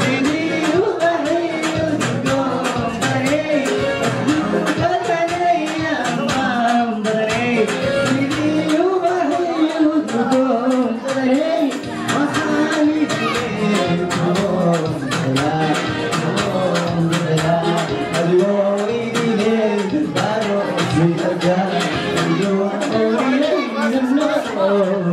Sidi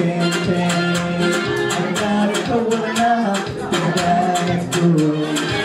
i Everybody cool now, everybody cool.